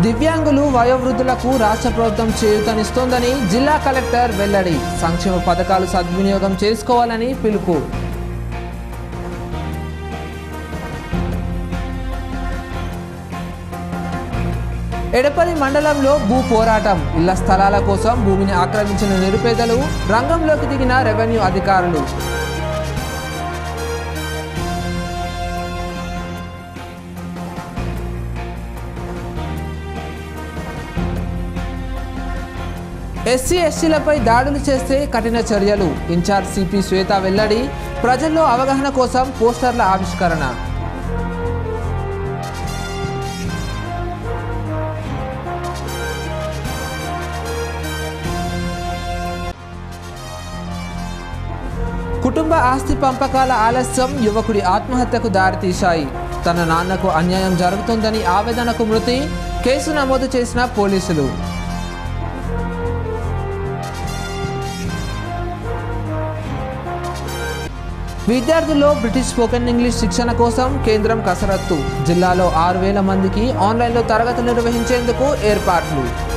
దివ్యాంగులు వయోవృద్ధులకు రాష్ట్ర ప్రభుత్వం చేయూతనిస్తోందని జిల్లా కలెక్టర్ వెల్లడి. సంక్షేమ పథకాలు సద్వినియోగం చేసుకోవాలని పిలుపు. ఎడపల్లి మండలంలో భూ పోరాటం. ఇళ్ళ స్థలాల కోసం భూమిని ఆక్రమించిన నిరుపేదలు రంగంలోకి దిగిన రెవెన్యూ అధికారులు. ఎస్సీ ఎస్టీలపై దాడులు చేస్తే కఠిన చర్యలు. ఇన్ఛార్జ్ సిపి శ్వేత వెల్లడి ప్రజల్లో అవగాహన కోసం పోస్టర్ల ఆవిష్కరణ. కుటుంబ ఆస్తి పంపకాల ఆలస్యం యువకుడి ఆత్మహత్యకు దారితీశాయి. తన నాన్నకు అన్యాయం జరుగుతుందని ఆవేదనకు మృతి కేసు నమోదు చేసిన పోలీసులు. విద్యార్థుల్లో బ్రిటిష్ స్పోకెన్ ఇంగ్లీష్ శిక్షణ కోసం కేంద్రం కసరత్తు. జిల్లాలో ఆరు వేల మందికి ఆన్లైన్లో తరగతులు నిర్వహించేందుకు ఏర్పాట్లు.